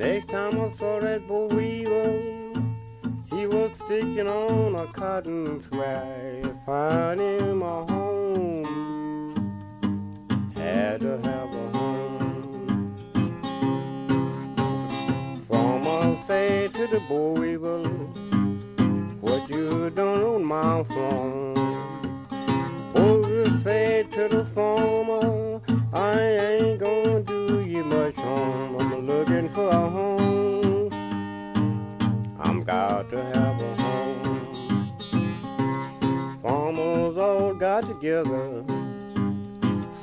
farmer saw that boll weevil. He was sticking on a cotton thread. Find him a home. Had to have a home. Farmer said to the boll weevil, What you done on my farm? Weevil said to the farmer, I ain't to have a home. Farmers all got together,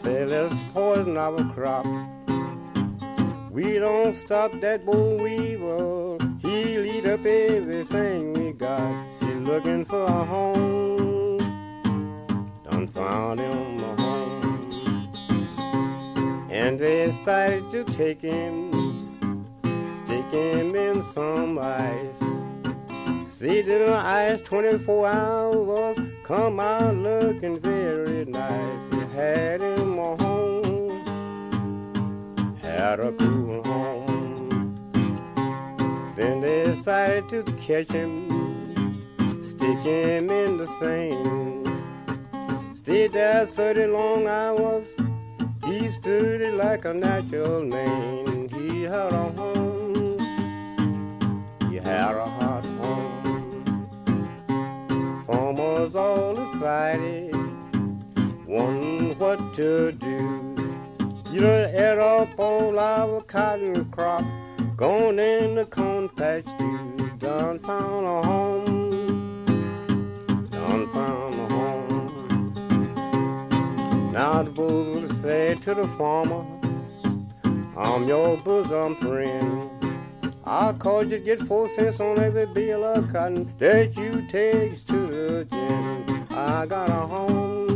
say let's poison our crop. We don't stop that boll weevil. He'll eat up everything we got. He's looking for a home. Done found him a home. And they decided to take him, stick him in some ice. See the ice 24 hours, come out looking very nice. He had him a home, had a cool home. Then they decided to catch him, stick him in the sand. Stayed there 30 long hours, he stood it like a natural man. He had a home, Farmers all decided, wondering what to do. You done ate up all our cotton crop, gone in the corn patch too. Done found a home, done found a home. Now the bull said to the farmer, I'm your bosom friend. I'll call you to get four cents on every bill of cotton that you take to I got a home